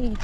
Jadi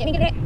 やめてくれ。